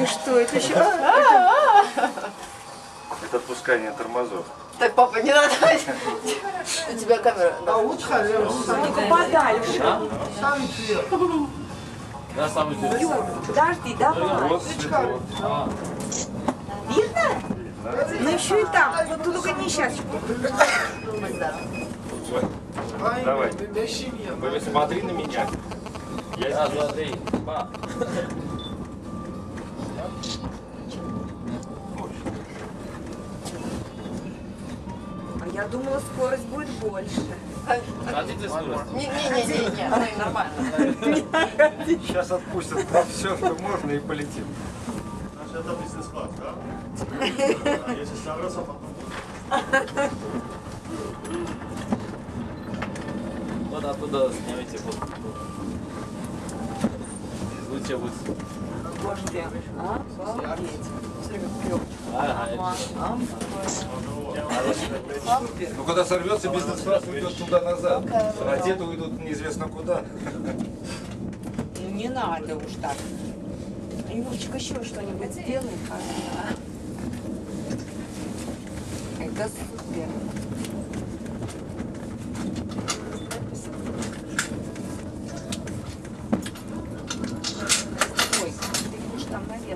И что, это еще... Это отпускание тормозов. Так, папа, не надо. У тебя камера. да. Ну-ка подальше. Да, самый. Юр, подожди, давай. Видно? Ну еще и там. Вот тут только не сейчас. Давай. Вы смотри на меня. Раз, два, три. Ба. А я думала, скорость будет больше. Хотите скорость? Не-не-не-не, ну, нормально. Сейчас отпустят про все, что можно и полетим. Значит, это бизнес-класс, да? А если сорвется, потом Вот оттуда снимите фотку. Лучше будет. Боже, обалдеть. Ага, Ну, когда сорвется, бизнес-класс уйдет туда-назад. А те-то уйдут неизвестно куда. Ну не надо уж так. Юрочка, еще что-нибудь сделай. пожалуйста. Это супер.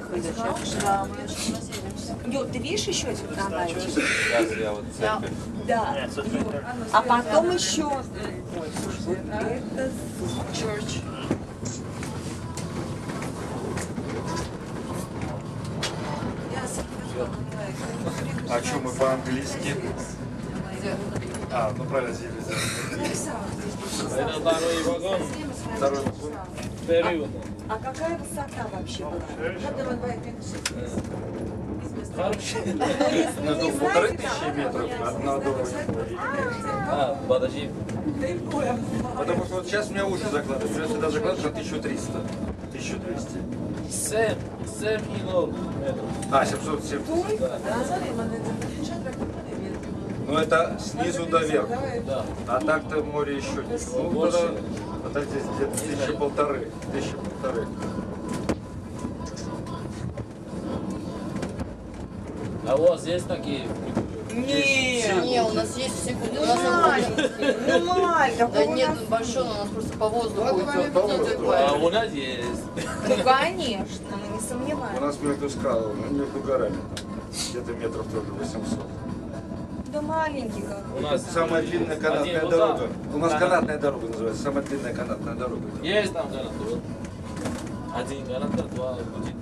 Да, мы очень надеемся. Юр, ты видишь еще один трамвайчик? Сейчас я вот церковь. Да. Юр. А потом еще. Вот это Church. А что мы по-английски? А, ну правильно, здесь. Это второй вагон. Второй вагон. Период. А какая высота вообще была? Хороший. Ну, ну, полторы тысячи метров одна до А, подожди. Потому что вот сейчас у меня уши закладывают. Я сюда закладываю на 1300. 1200. Семь. Семь и ноль метров. А, 770. Ну это снизу до верха. Да. А так-то море еще не. Ну, Больше. тогда здесь где-то тысяча полторы. Тысяча полторы. А у вас есть такие? Нет. Не, у нас есть. У он- Маленький. Ну. Да нет, он большой, но у нас просто по воздуху идет. А у нас есть. Ну, конечно, мы не У сомневаемся. нас между скалами, ну, между горами. Где-то метров тоже 800. Да маленький как. У нас Самая длинная канатная Один вот дорога. так. У нас Канат. канатная дорога называется. Самая длинная канатная дорога. Есть там гарантия. Вот. Один гарантия, два будет.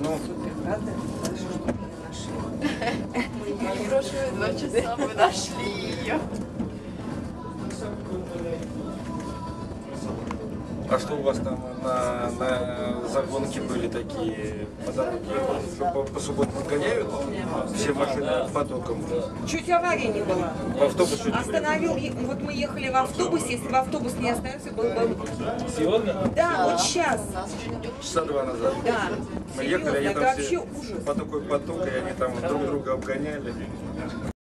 Ну, Супер, правда? Хорошо, что мы ее нашли. Прошлые два часа мы нашли ее. А что у вас там на, на загонке были такие по дороге? Что по, по субботам гоняют все машины потоком? Чуть аварии не было. В автобус чуть Остановил, вот мы ехали в автобусе, если в автобус не остановился, был бы... Сегодня? Да, вот сейчас. Часа два назад. Да. Мы ехали, они там все по такой поток, и они там друг друга обгоняли.